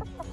Ha ha ha.